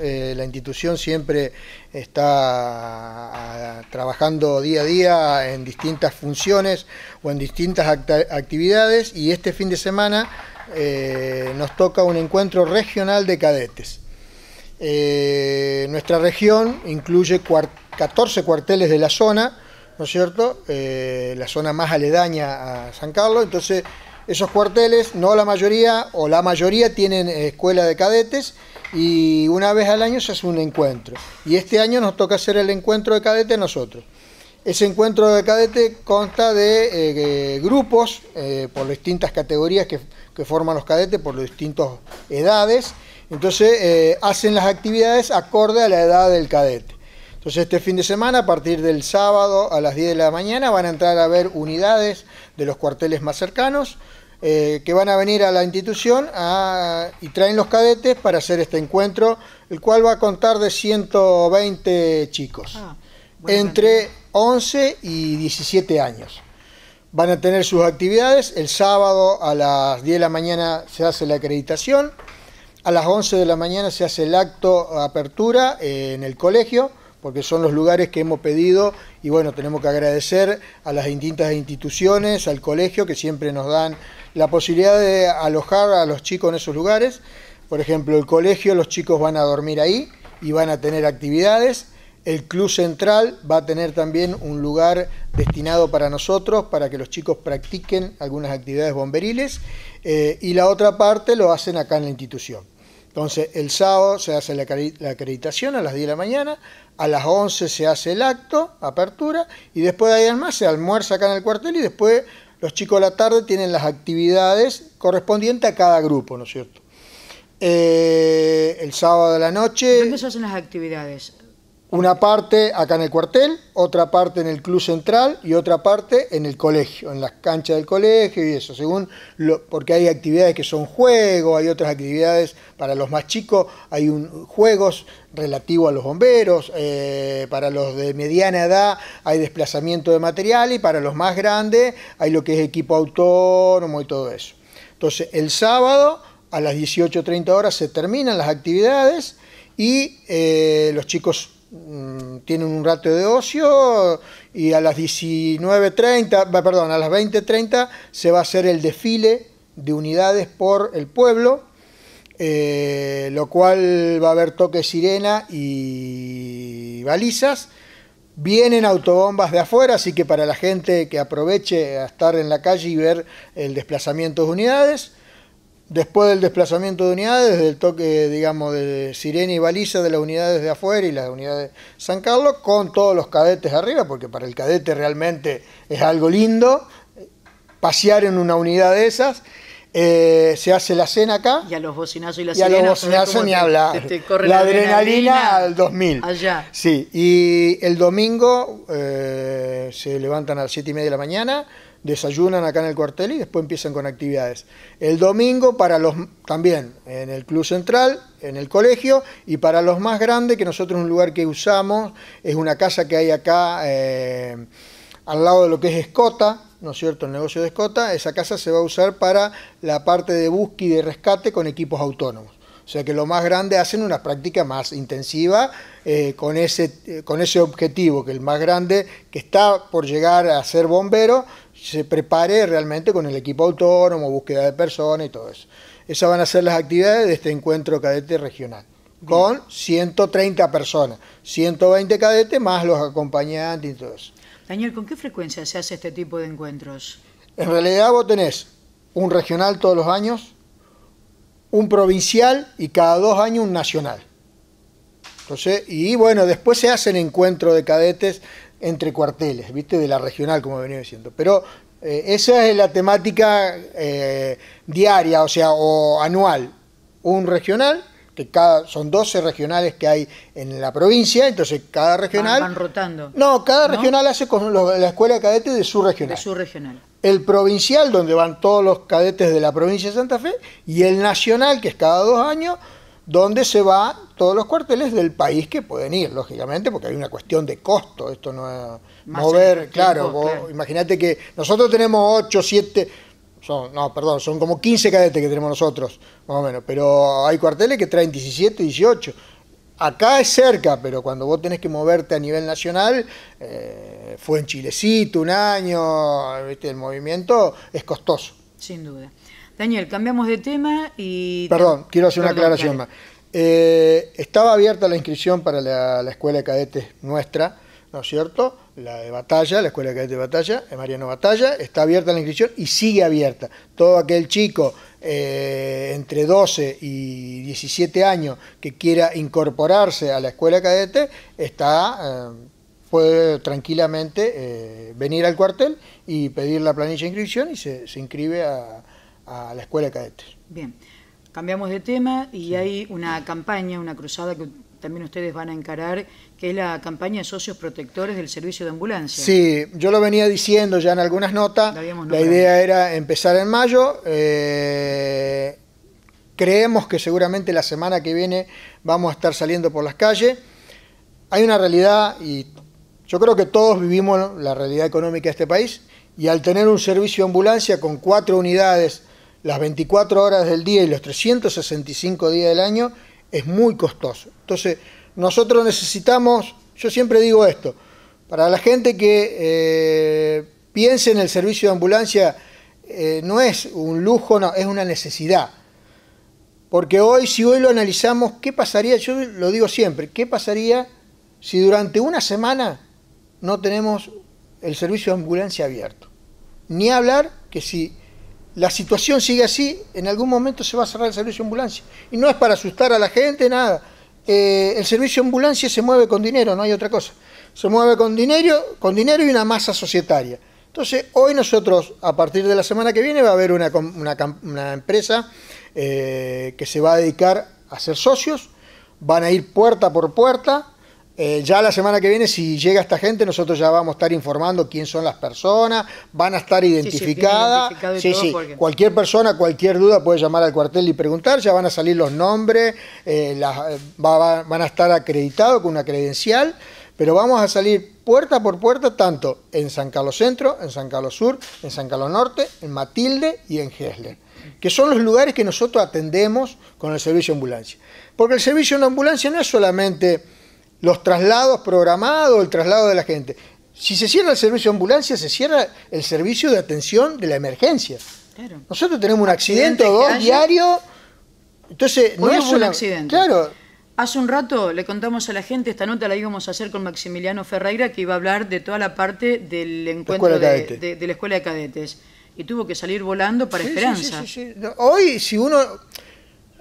Eh, la institución siempre está ah, trabajando día a día en distintas funciones o en distintas actividades y este fin de semana eh, nos toca un encuentro regional de cadetes. Eh, nuestra región incluye 14 cuarteles de la zona, ¿no es cierto? la zona más aledaña a San Carlos, entonces esos cuarteles, no la mayoría, o la mayoría tienen escuela de cadetes y una vez al año se hace un encuentro. Y este año nos toca hacer el encuentro de cadete nosotros. Ese encuentro de cadete consta de eh, grupos eh, por distintas categorías que, forman los cadetes, por las distintas edades. Entonces eh, hacen las actividades acorde a la edad del cadete. Entonces este fin de semana, a partir del sábado a las 10 de la mañana, van a entrar a ver unidades de los cuarteles más cercanos, eh, que van a venir a la institución y traen los cadetes para hacer este encuentro, el cual va a contar de 120 chicos, ah, entre 11 y 17 años. Van a tener sus actividades, el sábado a las 10 de la mañana se hace la acreditación, a las 11 de la mañana se hace el acto de apertura eh, en el colegio, porque son los lugares que hemos pedido y bueno, tenemos que agradecer a las distintas instituciones, al colegio que siempre nos dan la posibilidad de alojar a los chicos en esos lugares. Por ejemplo, el colegio, los chicos van a dormir ahí y van a tener actividades. El Club Central va a tener también un lugar destinado para nosotros, para que los chicos practiquen algunas actividades bomberiles. Eh, y la otra parte lo hacen acá en la institución. Entonces, el sábado se hace la, acreditación a las 10 de la mañana, a las 11 se hace el acto, apertura, y después de ahí más se almuerza acá en el cuartel y después los chicos de la tarde tienen las actividades correspondientes a cada grupo, ¿no es cierto? Eh, el sábado de la noche... ¿Dónde se hacen las actividades? Una parte acá en el cuartel, otra parte en el club central y otra parte en el colegio, en las canchas del colegio y eso, según lo, porque hay actividades que son juegos, hay otras actividades para los más chicos, hay juegos relativos a los bomberos, eh, para los de mediana edad hay desplazamiento de material y para los más grandes hay lo que es equipo autónomo y todo eso. Entonces, el sábado a las 18.30 horas se terminan las actividades y eh, los chicos tienen un rato de ocio y a las 19.30, perdón, a las 20.30 se va a hacer el desfile de unidades por el pueblo, eh, lo cual va a haber toque sirena y balizas. Vienen autobombas de afuera, así que para la gente que aproveche a estar en la calle y ver el desplazamiento de unidades. Después del desplazamiento de unidades, del toque, digamos, de sirena y baliza de las unidades de afuera y las unidades de San Carlos, con todos los cadetes arriba, porque para el cadete realmente es algo lindo pasear en una unidad de esas. Eh, se hace la cena acá. Y a los bocinazos y la Y a los bocinazos ni hablar. la, adrenalina, al 2000. Allá. Sí, y el domingo eh, se levantan a las 7 y media de la mañana desayunan acá en el cuartel y después empiezan con actividades. El domingo para los también en el Club Central, en el colegio, y para los más grandes, que nosotros un lugar que usamos, es una casa que hay acá eh, al lado de lo que es Escota, ¿no es cierto?, el negocio de Escota, esa casa se va a usar para la parte de búsqueda y de rescate con equipos autónomos. O sea que lo más grande hacen una práctica más intensiva eh, con, ese, eh, con ese objetivo, que el más grande que está por llegar a ser bombero se prepare realmente con el equipo autónomo, búsqueda de personas y todo eso. Esas van a ser las actividades de este encuentro cadete regional, con 130 personas, 120 cadetes más los acompañantes y todo eso. Daniel, ¿con qué frecuencia se hace este tipo de encuentros? En realidad vos tenés un regional todos los años, un provincial y cada dos años un nacional. Entonces, y bueno, después se hacen encuentros de cadetes entre cuarteles, ¿viste? De la regional, como venía diciendo. Pero eh, esa es la temática eh, diaria, o sea, o anual. Un regional, que cada, son 12 regionales que hay en la provincia, entonces cada regional... Van, rotando. No, cada regional hace con la escuela de cadetes de su regional. De su regional. El provincial, donde van todos los cadetes de la provincia de Santa Fe, y el nacional, que es cada dos años, donde se va todos los cuarteles del país que pueden ir, lógicamente, porque hay una cuestión de costo, esto no es mover, claro, imagínate que nosotros tenemos 8, 7, son, no, perdón, son como 15 cadetes que tenemos nosotros, más o menos, pero hay cuarteles que traen 17, 18, acá es cerca, pero cuando vos tenés que moverte a nivel nacional, eh, fue en Chilecito un año, ¿viste? el movimiento es costoso. Sin duda. Daniel, cambiamos de tema y... Perdón, quiero hacer una aclaración claro. más. Eh, estaba abierta la inscripción para la, la escuela de cadetes nuestra, ¿no es cierto? La de Batalla, la escuela de cadetes de Batalla, de Mariano Batalla, está abierta la inscripción y sigue abierta. Todo aquel chico eh, entre 12 y 17 años que quiera incorporarse a la escuela de cadetes, está, eh, puede tranquilamente venir al cuartel y pedir la planilla de inscripción y se, se inscribe a, a la escuela de cadetes. Bien, cambiamos de tema y hay una campaña, una cruzada que también ustedes van a encarar, que es la campaña de socios protectores del servicio de ambulancia. Sí, yo lo venía diciendo ya en algunas notas. La idea era empezar en mayo. eh, creemos que seguramente la semana que viene vamos a estar saliendo por las calles. Hay una realidad y yo creo que todos vivimos la realidad económica de este país y al tener un servicio de ambulancia con cuatro unidades las 24 horas del día y los 365 días del año es muy costoso. Entonces, nosotros necesitamos, yo siempre digo esto, para la gente que eh, piense en el servicio de ambulancia, eh, no es un lujo, no, es una necesidad. Porque hoy, si hoy lo analizamos, ¿qué pasaría? Yo lo digo siempre, ¿qué pasaría si durante una semana no tenemos el servicio de ambulancia abierto? Ni hablar que si la situación sigue así, en algún momento se va a cerrar el servicio de ambulancia. Y no es para asustar a la gente, nada. Eh, el servicio de ambulancia se mueve con dinero, no hay otra cosa. Se mueve con dinero, con dinero y una masa societaria. Entonces, hoy nosotros, a partir de la semana que viene, va a haber una, empresa eh, que se va a dedicar a ser socios, van a ir puerta por puerta. Eh, ya la semana que viene, si llega esta gente, nosotros ya vamos a estar informando quién son las personas, van a estar identificadas. Sí, todo sí, porque- Cualquier persona, cualquier duda puede llamar al cuartel y preguntar, ya van a salir los nombres, eh, las- va- va- van a estar acreditados con una credencial, pero vamos a salir puerta por puerta tanto en San Carlos Centro, en San Carlos Sur, en San Carlos Norte, en Matilde y en Gesler, que son los lugares que nosotros atendemos con el servicio de ambulancia. Porque el servicio de ambulancia no es solamente los traslados programados, el traslado de la gente. Si se cierra el servicio de ambulancia, se cierra el servicio de atención de la emergencia. Claro. Nosotros tenemos un accidente o dos que haya. diario. Entonces, no es un accidente. Claro, Hace un rato le contamos a la gente, esta nota la íbamos a hacer con Maximiliano Ferreira, que iba a hablar de toda la parte del encuentro de de, cadetes. de- de la escuela de cadetes. Y tuvo que salir volando para Sí, Esperanza. sí, sí, sí. No, Hoy, si uno.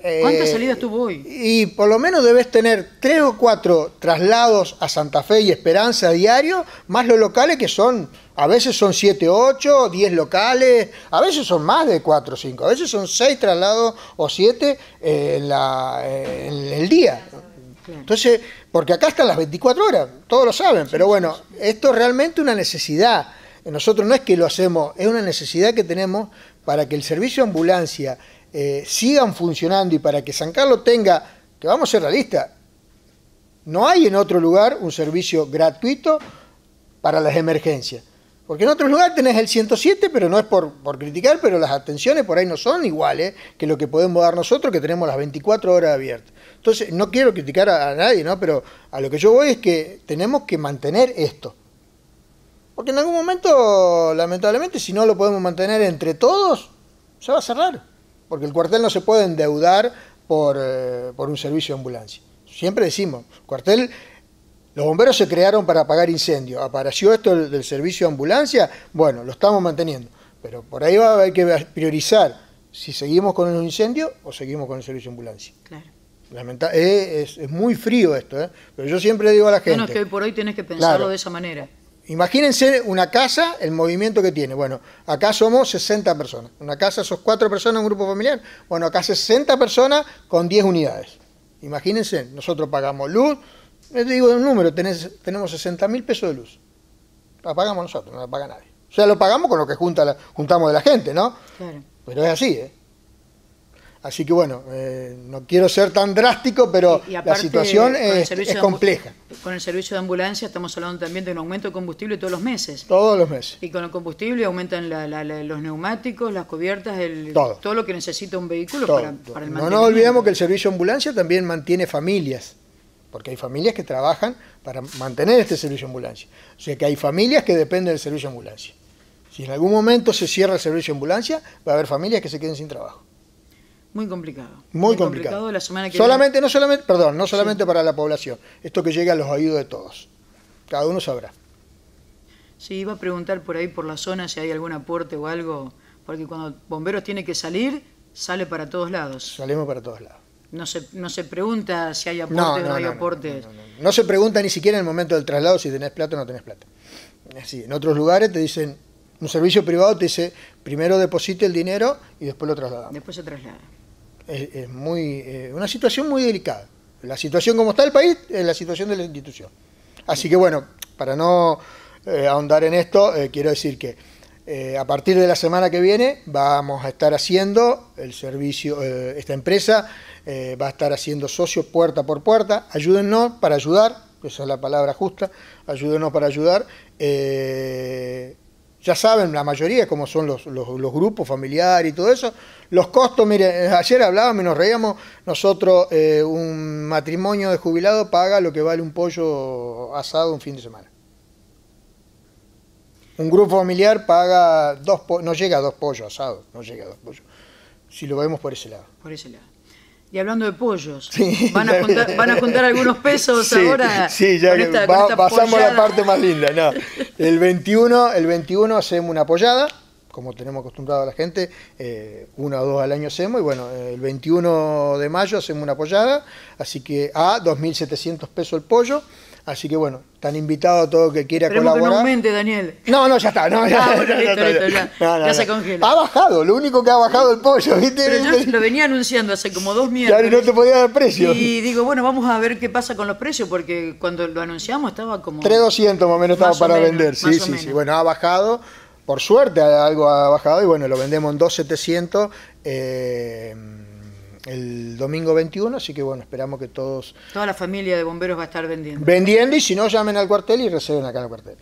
Eh, ¿Cuántas salidas tuvo hoy? Y por lo menos debes tener tres o cuatro traslados a Santa Fe y Esperanza a diario, más los locales que son, a veces son siete, ocho, diez locales, a veces son más de cuatro o cinco, a veces son seis traslados o siete eh, en, la, eh, en el día. Entonces, porque acá están las 24 horas, todos lo saben, pero bueno, esto es realmente una necesidad. Nosotros no es que lo hacemos, es una necesidad que tenemos para que el servicio de ambulancia eh, sigan funcionando y para que San Carlos tenga, que vamos a ser realistas, no hay en otro lugar un servicio gratuito para las emergencias. Porque en otros lugares tenés el 107, pero no es por, por criticar, pero las atenciones por ahí no son iguales que lo que podemos dar nosotros, que tenemos las 24 horas abiertas. Entonces, no quiero criticar a, a nadie, ¿no? Pero a lo que yo voy es que tenemos que mantener esto. Porque en algún momento, lamentablemente, si no lo podemos mantener entre todos, se va a cerrar. Porque el cuartel no se puede endeudar por, eh, por un servicio de ambulancia. Siempre decimos, cuartel, los bomberos se crearon para apagar incendios. Apareció esto del, servicio de ambulancia, bueno, lo estamos manteniendo. Pero por ahí va a haber que priorizar si seguimos con el incendio o seguimos con el servicio de ambulancia. Claro. Lamenta- eh, es, es muy frío esto, ¿eh? pero yo siempre digo a la gente. no, es que hoy por hoy tenés que pensarlo Claro. de esa manera. Imagínense una casa, el movimiento que tiene. Bueno, acá somos 60 personas. Una casa, sos cuatro personas, un grupo familiar. Bueno, acá 60 personas con 10 unidades. Imagínense, nosotros pagamos luz. Les digo un número, tenés- tenemos 60 mil pesos de luz. La pagamos nosotros, no la paga nadie. O sea, lo pagamos con lo que junta la- juntamos de la gente, ¿no? Claro. Pero es así, ¿eh? Así que bueno, eh, no quiero ser tan drástico, pero Y- y la situación es, compleja, Con el servicio de ambulancia estamos hablando también de un aumento de combustible todos los meses. todos los meses. Y con el combustible aumentan la- la- la- los neumáticos, las cubiertas, el, Todo. lo que necesita un vehículo Todo. para, para el no nos mantenimiento. olvidemos que el servicio de ambulancia también mantiene familias. porque hay familias que trabajan para mantener este servicio de ambulancia. O sea que hay familias que dependen del servicio de ambulancia. Si en algún momento se cierra el servicio de ambulancia, va a haber familias que se queden sin trabajo. Muy complicado. Muy, complicado. La semana que solamente, no solamente, perdón, no solamente para la población. Esto que llega a los oídos de todos. Cada uno sabrá. Sí, iba a preguntar por ahí por la zona si hay algún aporte o algo, porque cuando bomberos tiene que salir, sale para todos lados. Salimos para todos lados. No se, no se pregunta si hay aportes o no, hay aportes. No, se pregunta ni siquiera en el momento del traslado si tenés plata o no tenés plata. Así, en otros lugares te dicen, un servicio privado te dice, primero deposite el dinero y después lo trasladamos. Después se traslada. Es, muy, eh, una situación muy delicada. La situación como está el país es la situación de la institución. Así que bueno, para no eh, ahondar en esto, eh, quiero decir que a partir de la semana que viene vamos a estar haciendo el servicio, esta empresa va a estar haciendo socios puerta por puerta, ayúdennos para ayudar, esa es la palabra justa, ayúdenos para ayudar. Ya saben la mayoría cómo son los, los, grupos familiares y todo eso. Los costos, mire, ayer hablábamos y nos reíamos, nosotros un matrimonio de jubilado paga lo que vale un pollo asado un fin de semana. Un grupo familiar paga dos no llega a dos pollos asados, no llega a dos pollos. Si lo vemos por ese lado. Por ese lado. Y hablando de pollos, ¿van, a juntar, ¿van, a juntar, algunos pesos ahora? Sí, ya que pasamos la parte más linda. No. El 21, el 21 hacemos una pollada, como tenemos acostumbrado a la gente, eh, una o dos al año hacemos, y bueno, el 21 de mayo hacemos una pollada, así que a 2.700 pesos el pollo. Así que bueno, están invitados a todo que quiera Esperemos colaborar. Que no aumente, Daniel. No, no, ya está. No, ya, ah, bueno, listo, listo, ya, ya se congela. Ha bajado, lo único que ha bajado el pollo, ¿viste? Pero yo lo venía anunciando hace como dos miércoles. Claro, no te podía dar precio. Y digo, bueno, vamos a ver qué pasa con los precios, porque cuando lo anunciamos estaba como... 3.200 más o menos estaba para vender, sí, sí, sí. Bueno, ha bajado, por suerte algo ha bajado y bueno, lo vendemos en 2.700. Eh, el domingo 21, así que bueno, esperamos que todos... Toda la familia de bomberos va a estar vendiendo. Vendiendo y si no, llamen al cuartel y reserven acá en el cuartel.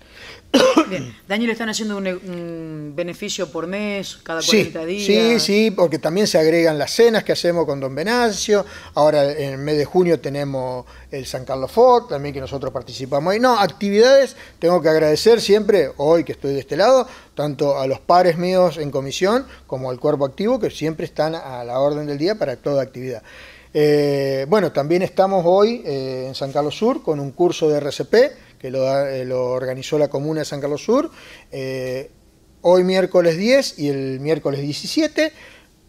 Bien. Daniel, ¿están haciendo un, beneficio por mes, cada 40 días? Sí, sí, porque también se agregan las cenas que hacemos con Don Venancio. Ahora en el mes de junio tenemos el San Carlos Ford, también que nosotros participamos ahí. No, actividades, tengo que agradecer siempre, hoy que estoy de este lado, tanto a los pares míos en comisión como al cuerpo activo, que siempre están a la orden del día para toda actividad. Eh, bueno, también estamos hoy eh, en San Carlos Sur con un curso de RCP que lo, eh, lo organizó la Comuna de San Carlos Sur, hoy miércoles 10 y el miércoles 17.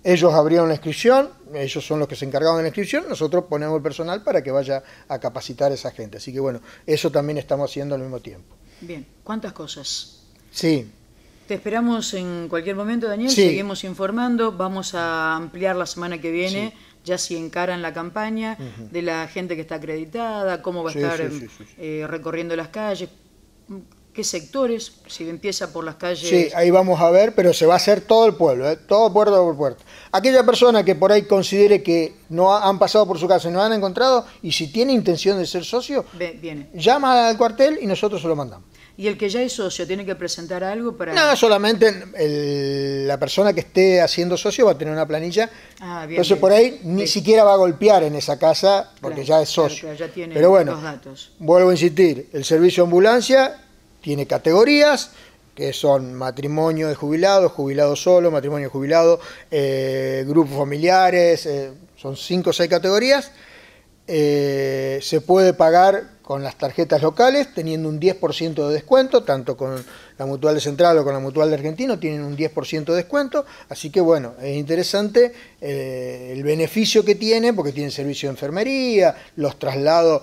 Ellos abrieron la inscripción, ellos son los que se encargaban de la inscripción, nosotros ponemos el personal para que vaya a capacitar a esa gente. Así que bueno, eso también estamos haciendo al mismo tiempo. Bien, ¿cuántas cosas? Sí, te esperamos en cualquier momento, Daniel. Seguimos informando. Vamos a ampliar la semana que viene, ya si encaran la campaña, de la gente que está acreditada, cómo va a estar eh, recorriendo las calles, qué sectores, si empieza por las calles. Sí, ahí vamos a ver, pero se va a hacer todo el pueblo, ¿eh? todo puerto por puerto. Aquella persona que por ahí considere que no han pasado por su casa y no han encontrado, y si tiene intención de ser socio, viene. llama al cuartel y nosotros se lo mandamos. ¿Y el que ya es socio tiene que presentar algo para...? No, solamente la persona que esté haciendo socio va a tener una planilla. Ah, bien, Entonces por ahí ni siquiera va a golpear en esa casa porque ya es socio. ya tiene Pero bueno, los datos. vuelvo a insistir, el servicio de ambulancia tiene categorías que son matrimonio de jubilados, jubilado solo, matrimonio de jubilado, eh, grupos familiares, eh, son cinco o seis categorías. Eh, se puede pagar con las tarjetas locales, teniendo un 10% de descuento, tanto con la Mutual de Central o con la Mutual de Argentino, tienen un 10% de descuento, así que bueno, es interesante eh, el beneficio que tiene, porque tiene servicio de enfermería, los traslados,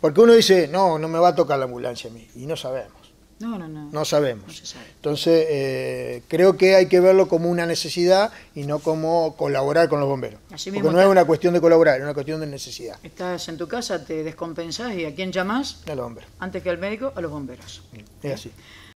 porque uno dice, no, no me va a tocar la ambulancia a mí, y no sabemos. No, no, no. No sabemos. Entonces, eh, creo que hay que verlo como una necesidad y no como colaborar con los bomberos. Porque no es una cuestión de colaborar, es una cuestión de necesidad. Estás en tu casa, te descompensás y ¿a quién llamas? A los bomberos. Antes que al médico, a los bomberos. Es así.